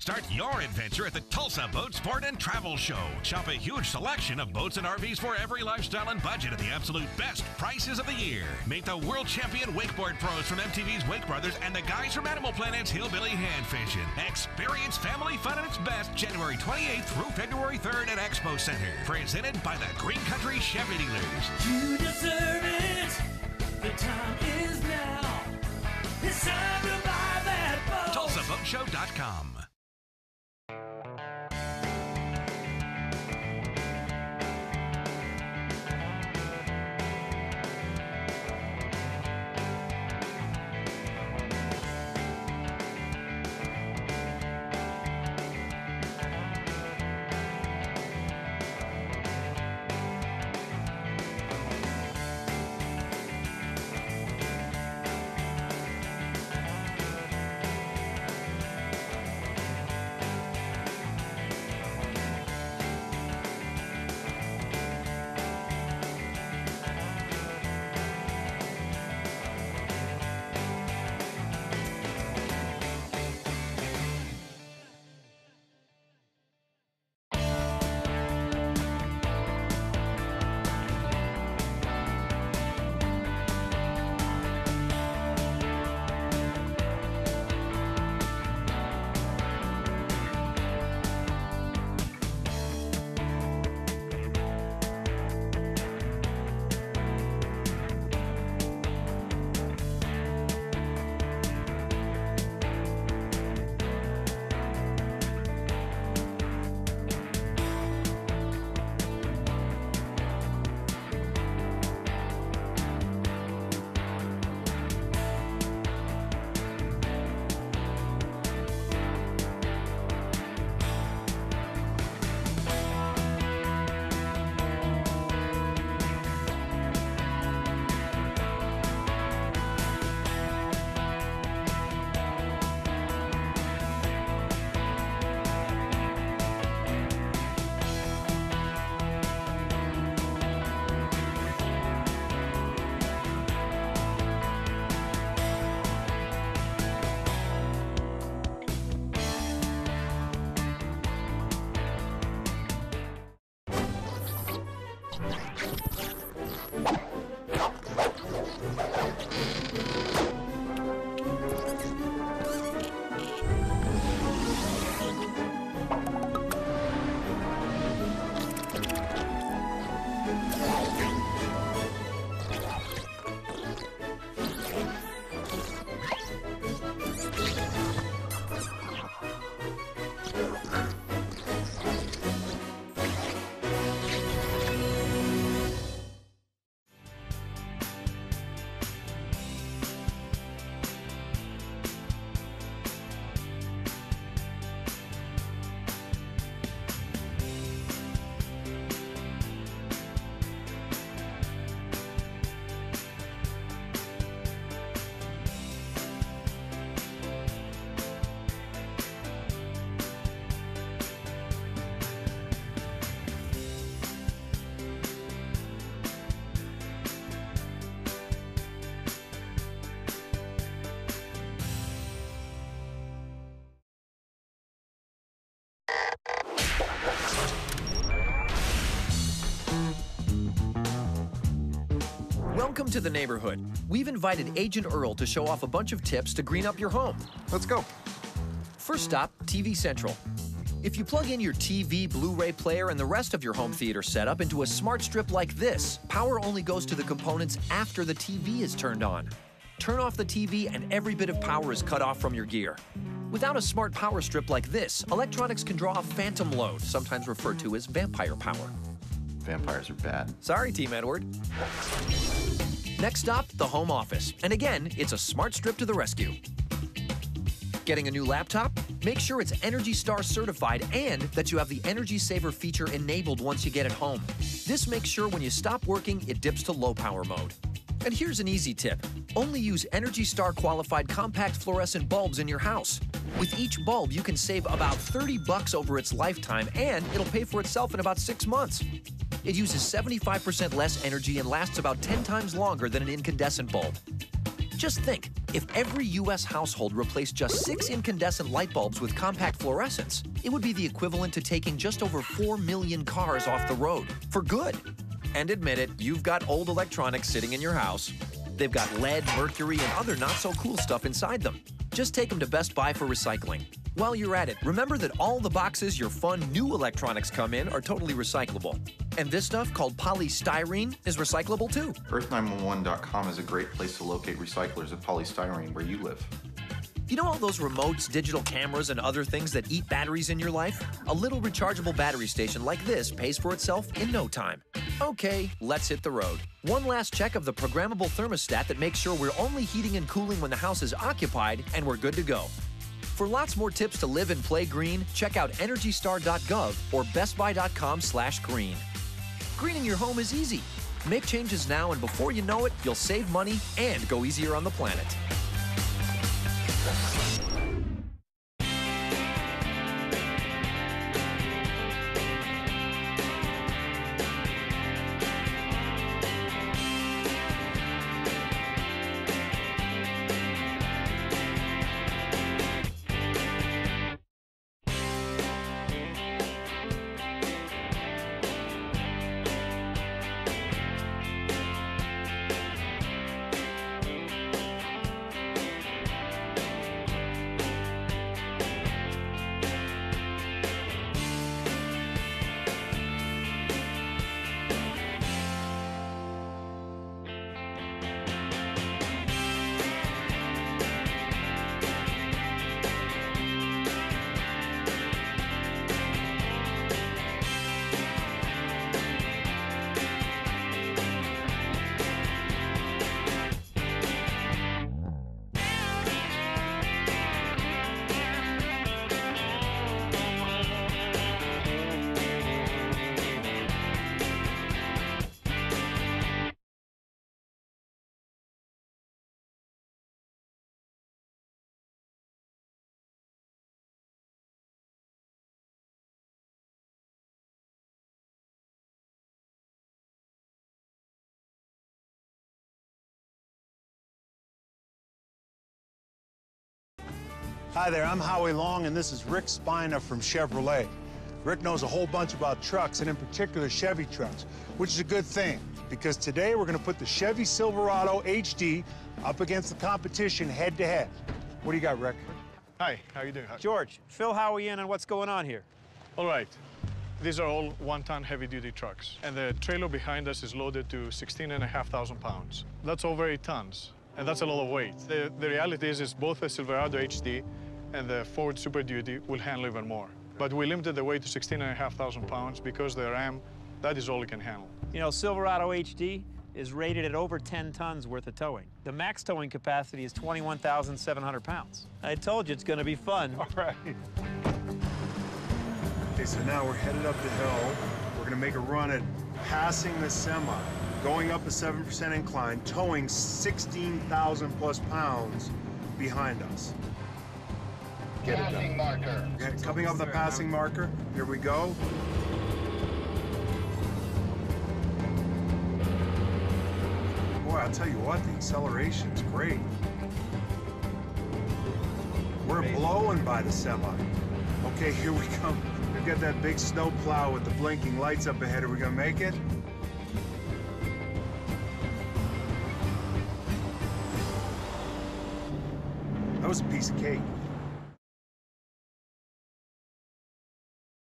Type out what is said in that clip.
Start your adventure at the Tulsa Boat Sport and Travel Show. Shop a huge selection of boats and RVs for every lifestyle and budget at the absolute best prices of the year. Meet the world champion wakeboard pros from MTV's Wake Brothers and the guys from Animal Planet's Hillbilly Hand Fishing. Experience family fun at its best January 28th through February 3rd at Expo Center. Presented by the Green Country Chevy Dealers. You deserve it. The time is now. It's time to buy that boat. TulsaBoatShow.com. Welcome to the neighborhood. We've invited Agent Earl to show off a bunch of tips to green up your home. Let's go. First stop, TV Central. If you plug in your TV, Blu-ray player, and the rest of your home theater setup into a smart strip like this, power only goes to the components after the TV is turned on. Turn off the TV and every bit of power is cut off from your gear. Without a smart power strip like this, electronics can draw a phantom load, sometimes referred to as vampire power. Vampires are bad. Sorry, Team Edward. Next stop, the home office. And again, it's a smart strip to the rescue. Getting a new laptop? Make sure it's Energy Star certified and that you have the Energy Saver feature enabled once you get it home. This makes sure when you stop working, it dips to low power mode. And here's an easy tip. Only use Energy Star qualified compact fluorescent bulbs in your house. With each bulb, you can save about 30 bucks over its lifetime and it'll pay for itself in about six months. It uses 75% less energy and lasts about 10 times longer than an incandescent bulb. Just think, if every U.S. household replaced just six incandescent light bulbs with compact fluorescents, it would be the equivalent to taking just over 4 million cars off the road for good. And admit it, you've got old electronics sitting in your house. They've got lead, mercury, and other not so cool stuff inside them. Just take them to Best Buy for recycling. While you're at it, remember that all the boxes your fun new electronics come in are totally recyclable. And this stuff, called polystyrene, is recyclable too. Earth911.com is a great place to locate recyclers of polystyrene where you live. You know all those remotes, digital cameras, and other things that eat batteries in your life? A little rechargeable battery station like this pays for itself in no time. Okay, let's hit the road. One last check of the programmable thermostat that makes sure we're only heating and cooling when the house is occupied, and we're good to go. For lots more tips to live and play green, check out EnergyStar.gov or BestBuy.com/green. Greening your home is easy. Make changes now, and before you know it, you'll save money and go easier on the planet. Hi there, I'm Howie Long, and this is Rick Spina from Chevrolet. Rick knows a whole bunch about trucks, and in particular Chevy trucks, which is a good thing, because today we're going to put the Chevy Silverado HD up against the competition head to head. What do you got, Rick? Hi, how you doing? George, fill Howie in on what's going on here. All right. These are all one-ton heavy-duty trucks, and the trailer behind us is loaded to 16,500 pounds. That's over eight tons, and that's a lot of weight. The, the reality is, is both the Silverado HD and the Ford Super Duty will handle even more. But we limited the weight to 16,500 pounds because the Ram, that is all it can handle. You know, Silverado HD is rated at over 10 tons worth of towing. The max towing capacity is 21,700 pounds. I told you it's going to be fun. All right. Okay, so now we're headed up the hill. We're gonna make a run at passing the semi, going up a 7% incline, towing 16,000 plus pounds behind us. Get it done. marker. Okay, coming up the passing marker. Here we go. Boy, I'll tell you what, the acceleration's great. We're blowing by the semi. Okay, here we come. We've got that big snow plow with the blinking lights up ahead. Are we gonna make it? Was a piece of cake.